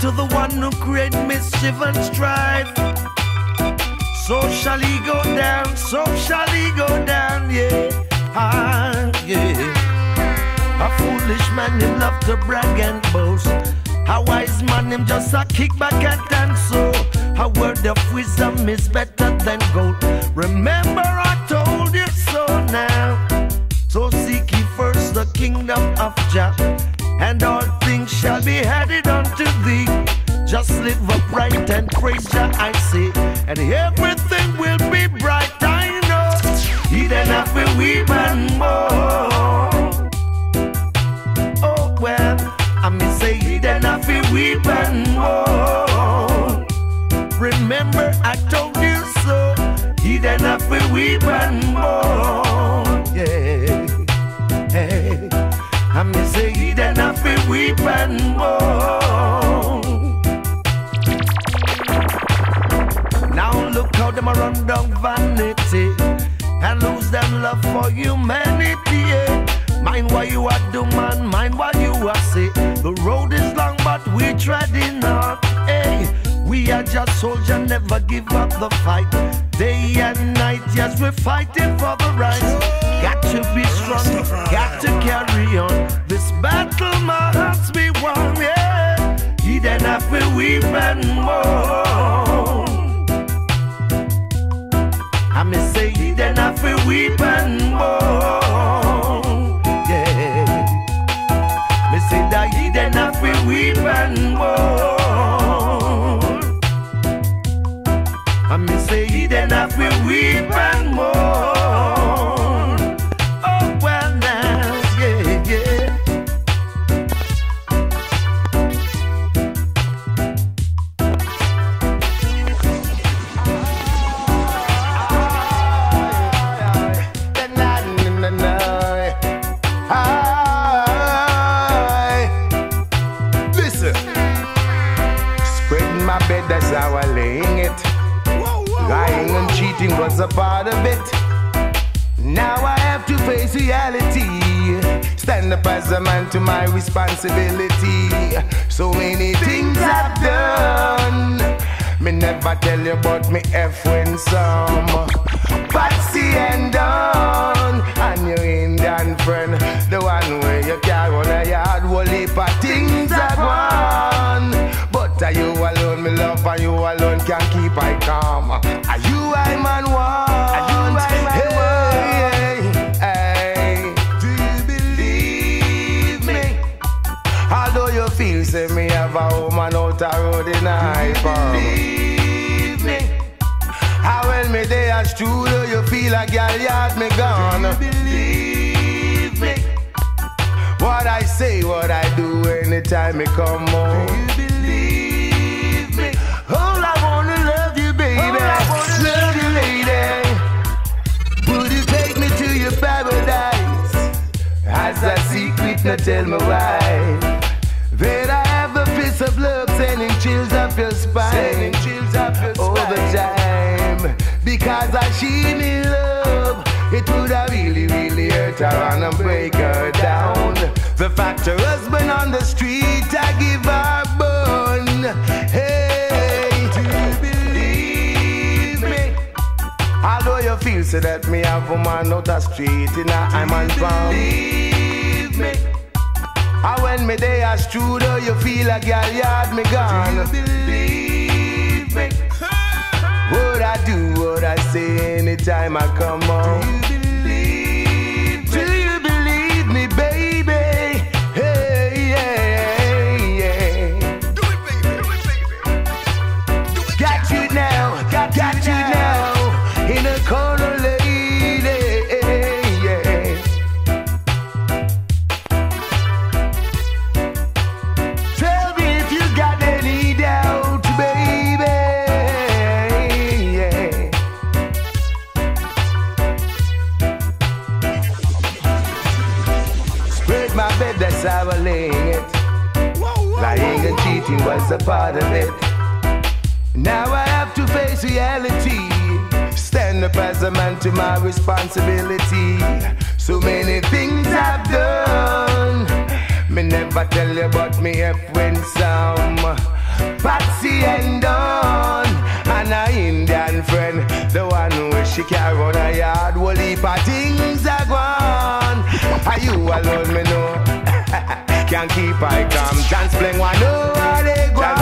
to the one who created mischief and strife. So shall he go down, so shall he go down, yeah. Ah, yeah. A foolish man, him love to brag and boast. A wise man, him just a kick back and dance. So, a word of wisdom is better than gold. Remember, I told you so now. So seek ye first the kingdom of Jah, and all shall be added unto thee. Just live upright and praise Jah, I say, and everything will be bright. I know. He then have to weep and Now them a run down vanity and lose them love for humanity. Mind what you are do, man. Mind what you are say. The road is long, but we treading on. Hey, eh. we are just soldiers, never give up the fight. Day and night, yes, we're fighting for the right. Got to be strong, got to carry on. This battle must be won. Yeah, he then have to weep and. Have was a part of it. Now I have to face reality. Stand up as a man to my responsibility. So many things I've done. Me never tell you about me F when some. Patsy and Don, and your Indian friend, the one where you carry on a yard, whole heap of things I want. But are you alone, me love, and you alone can't keep I calm. Say me have a woman out a road in a high. Believe me. Ah, How well me they as true though you feel like yard me gone. believe me. What I say, what I do anytime me come home. Do you believe me? All I wanna love you, baby. I wanna love you, lady. Would you take me to your paradise? As a secret, now tell me why. Up your spine. Chills up your spine. All the time. Because I she me love. It would have really, really hurt her and break her down. The fact her husband on the street, I give her bun. Hey, do you believe me? Although you feel so that me have a man out the street in a I'm on Believe me. And when me day as true though you feel like girl yard me gone. Do you believe me? What I do, what I say anytime I come home. I was laying it. Lying and cheating was a part of it. Now I have to face reality. Stand up as a man to my responsibility. So many things I've done. Me never tell you about me if when some Patsy and Don and a Indian friend, the one where she carry on a yard, will heap of things are gone. Are you alone? Me can't keep I come. Dance playing one, no, they go.